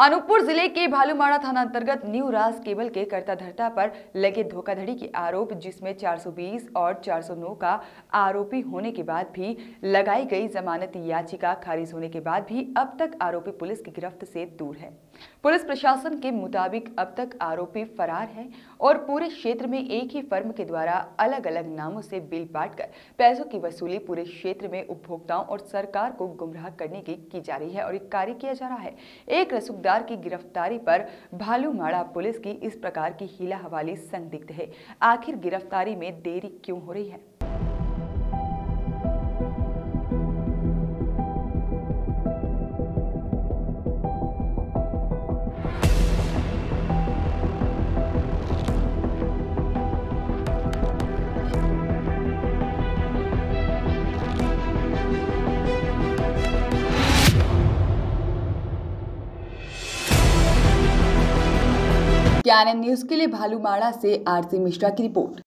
अनूपपुर ज़िले के भालूमाड़ा थाना अंतर्गत न्यू राज केबल के कर्ता धर्ता पर लगे धोखाधड़ी के आरोप, जिसमें 420 और 409 का आरोपी होने के बाद भी लगाई गई जमानत याचिका खारिज होने के बाद भी अब तक आरोपी पुलिस की गिरफ्त से दूर है। पुलिस प्रशासन के मुताबिक अब तक आरोपी फरार है और पूरे क्षेत्र में एक ही फर्म के द्वारा अलग अलग नामों से बिल बांटकर पैसों की वसूली पूरे क्षेत्र में उपभोक्ताओं और सरकार को गुमराह करने की की जा रही है और एक कार्य किया जा रहा है। एक रसूखदार की गिरफ्तारी पर भालूमाड़ा पुलिस की इस प्रकार की हीला हवाली संदिग्ध है। आखिर गिरफ्तारी में देरी क्यों हो रही है? ज्ञान न्यूज़ के लिए भालूमाड़ा से आरसी मिश्रा की रिपोर्ट।